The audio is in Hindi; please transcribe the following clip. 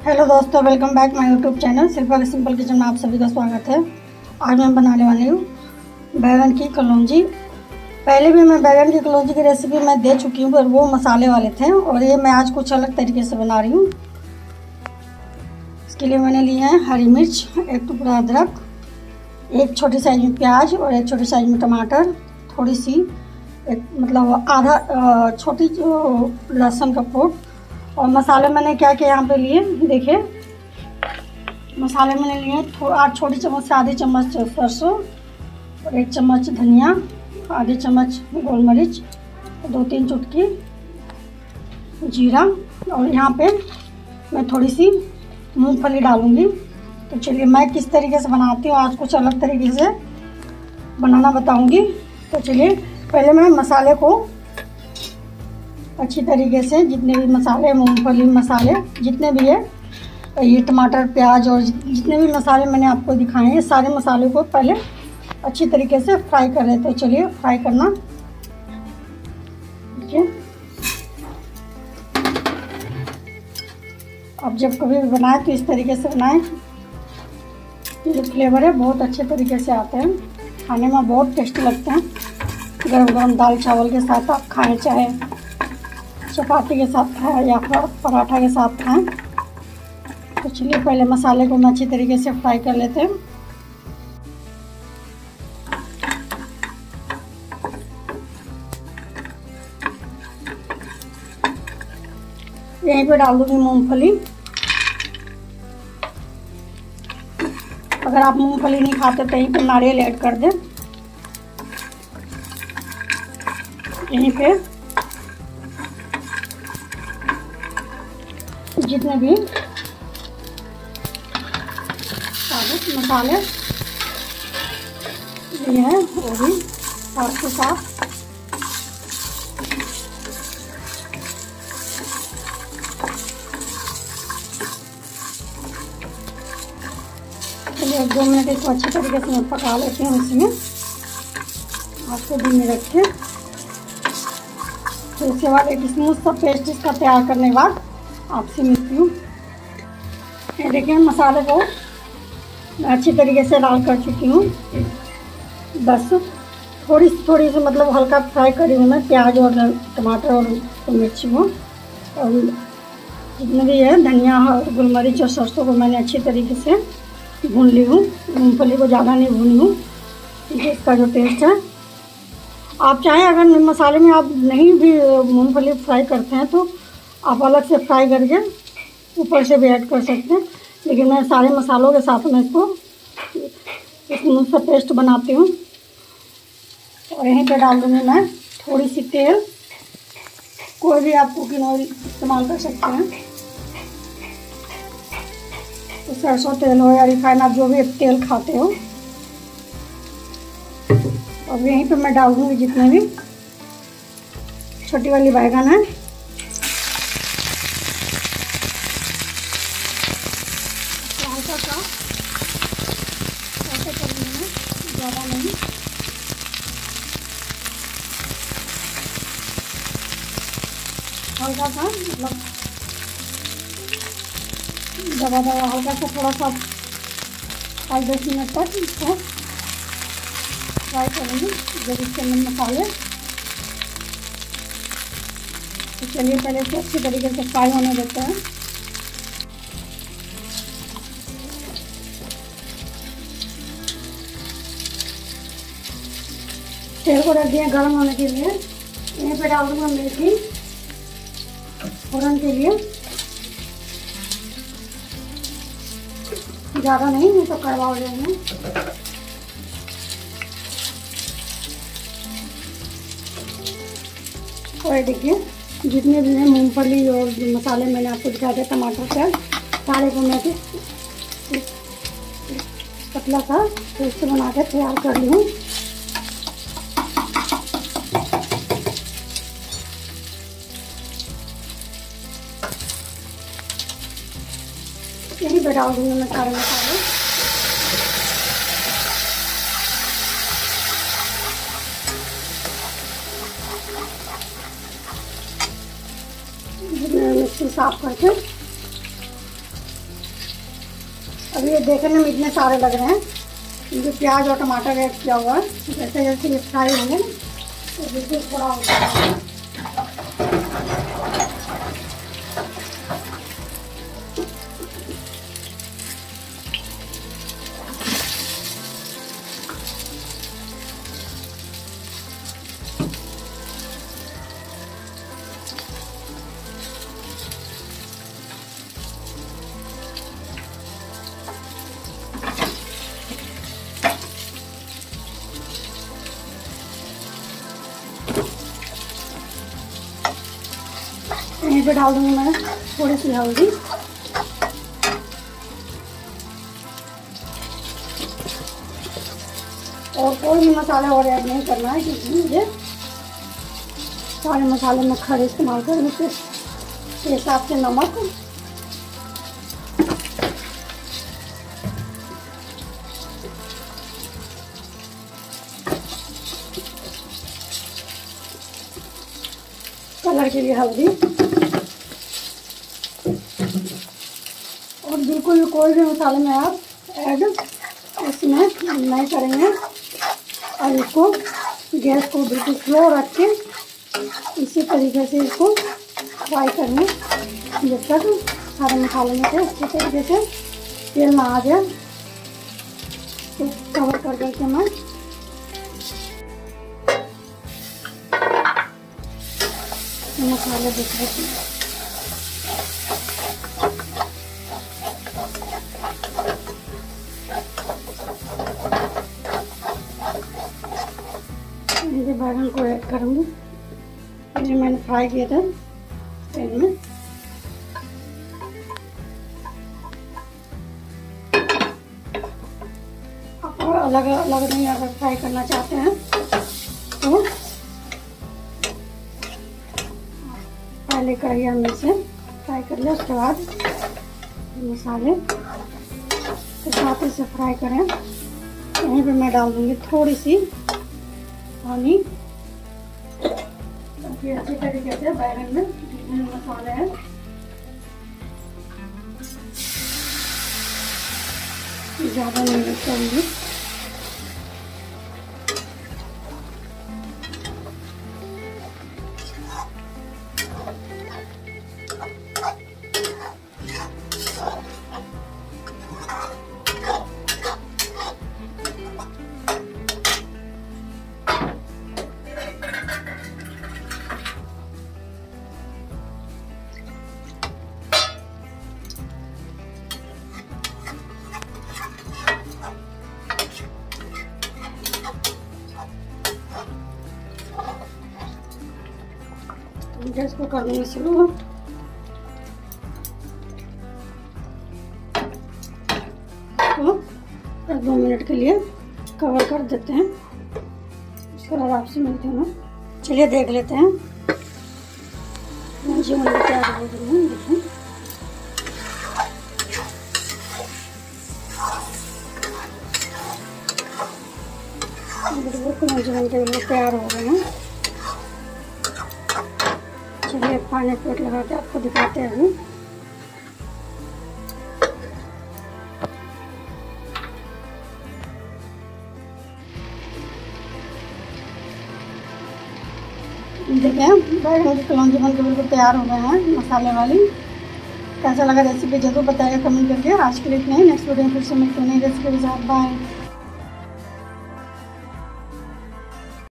हेलो दोस्तों welcome back my YouTube channel सिल्फा के सिंपल किचन में आप सभी का स्वागत है। आज मैं बनाने वाली हूँ बैगन की कलौंजी। पहले भी मैं बैगन की कलौंजी की रेसिपी मैं दे चुकी हूँ, पर वो मसाले वाले थे और ये मैं आज कुछ अलग तरीके से बना रही हूँ। इसके लिए मैंने लिए हैं हरी मिर्च, एक टुकड़ा अदरक, एक छोटी साइज़ में प्याज और एक छोटी साइज़ में टमाटर, थोड़ी सी, एक मतलब आधा छोटी लहसुन का फूट और मसाले मैंने क्या क्या यहाँ पे लिए देखिए मसाले मैंने लिए आठ छोटी चम्मच से आधी चम्मच सरसों, और एक चम्मच धनिया, आधी चम्मच गोल मरीच दो तीन चुटकी जीरा, और यहाँ पे मैं थोड़ी सी मूंगफली डालूँगी। तो चलिए मैं किस तरीके से बनाती हूँ, आज कुछ अलग तरीके से बनाना बताऊँगी। तो चलिए, पहले मैं मसाले को अच्छी तरीके से जितने भी मसाले मूंगफली मसाले, जितने भी है, ये टमाटर, प्याज और जितने भी मसाले मैंने आपको दिखाए हैं, सारे मसाले को पहले अच्छी तरीके से फ्राई कर रहे हैं। चलिए फ्राई करना। देखिए। अब जब कभी भी बनाए तो इस तरीके से बनाएँ। जो फ्लेवर है, बहुत अच्छे तरीके से आते हैं। खाने में बहुत टेस्टी लगते हैं। गरम गरम दाल चावल के साथ आप खाएँ, चाहे चपाती के साथ खाएँ या फिर पराठा के साथ खाएँ? तो चलिए, पहले मसाले को हम अच्छी तरीके से फ्राई कर लेते हैं। यहीं पे डाल दूँगी मूंगफली। अगर आप मूंगफली नहीं खाते तो यहीं पे नारियल ऐड कर दें। यहीं पे। जितने भी। साबुत मसाले। ये हैं वो भी साथ के साथ चलिए एक दो मिनट इसको अच्छे तरीके से मैं पका लेती हूँ इसमें। आपको धीमे रख के। तो इसके बाद एक स्मूथ सा पेस्ट इसका तैयार करने के बाद आपसे मिलती हूँ। ये देखिए, मसाले को मैं अच्छी तरीके से लाल कर चुकी हूँ। बस थोड़ी सी थोड़ी सी मतलब हल्का फ्राई करी हूँ मैं, प्याज और टमाटर और मिर्ची को। और जितने भी है, धनिया और गुलमरीच और सरसों को मैंने अच्छी तरीके से भून ली हूँ। मूँगफली को ज़्यादा नहीं भूनी हूँ, क्योंकि इसका जो टेस्ट है। आप चाहें, अगर मसाले में आप नहीं भी मूँगफली फ्राई करते हैं तो आप अलग से फ्राई करके ऊपर से भी ऐड कर सकते हैं। लेकिन मैं सारे मसालों के साथ में इसको स्मूथ सा पेस्ट बनाती हूँ। और यहीं पे डाल दूँगी मैं थोड़ी सी तेल। कोई भी आप कुकिंग ऑयल इस्तेमाल कर सकते हैं। तो सरसों तेल हो या रिफाइन, आप जो भी तेल खाते हो। और यहीं पे मैं डाल दूँगी जितने भी छोटी वाली बैगन है हल्का सा ऐसे करूँगी मैं ज़्यादा नहीं हल्का सा मतलब दबा दबा हल्का सा थोड़ा सा पाँच दस मिनट तक इसको फ्राई करेंगे जब इसके अंदर मसाले तो चलिए पहले इसे अच्छी तरीके से फ्राई होने देते हैं तेल को रख दिया गर्म होने के लिए। यहीं पे डाल दूँगा मेथी। फोरन के लिए। ज़्यादा नहीं नहीं तो कड़वा हो जाएँगे और देखिए, जितने भी हैं, मूंगफली और मसाले मैंने आपको दिखाया था, टमाटर प्याज सारे को मैं पतला सा पेस्ट बना के तैयार कर ली हूँ। यही बढ़ा दूँगी मैं सारे मसाले साफ़ करके अभी ये देखने में इतने सारे लग रहे हैं क्योंकि प्याज और टमाटर ऐड किया हुआ है जैसे जैसे ये फ्राई होंगे तो बिल्कुल थोड़ा होता यहीं पे डाल दूँगी मैं, थोड़ी सी हल्दी और कोई भी मसाले और ऐड नहीं करना है, क्योंकि मुझे सारे मसाले मैं खड़े इस्तेमाल करूँगी फिर के हिसाब से नमक। कलर के लिए हल्दी और बिल्कुल कोई भी मसाले में आप। ऐड इसमें नहीं करेंगे। और इसको गैस को बिल्कुल स्लो रख के इसी तरीके से इसको फ्राई करना जब तक सारे मसाले में से अच्छे तरीके से तेल में आ जाए तो कवर कर करके मैं। मसाले दिख रहे बैगन को ऐड करूँगी। ये मैंने फ्राई किया था। तेल में। अलग अलग नहीं अगर फ्राई करना चाहते हैं तो पहले कढ़िया में से फ्राई कर लिया, उसके बाद मसाले। के साथ इसे फ्राई करें। यहीं पे मैं डाल दूँगी थोड़ी सी पानी। ये अच्छी तरीके से बैगन में जितने मसाले हैं। ज़्यादा नहीं रखेंगे गैस को कर देंगे शुरू दो मिनट के लिए कवर कर देते हैं। उसके बाद आपसे मिलते हैं चलिए देख लेते हैं। मुझे तैयार हो गई है देखें बिल्कुल मुझे तैयार हो गए हैं। पानी पेट लगा के आपको दिखाते हैं। देखिए बैगन की कलौजी बन के बिल्कुल तैयार हो गए हैं मसाले वाली। कैसा लगा रेसिपी ज़रूर बताएगा कमेंट करके। आज के लिए इतना ही। नेक्स्ट वीडियो में फिर से मिलते हैं। रेसिपी के साथ बाय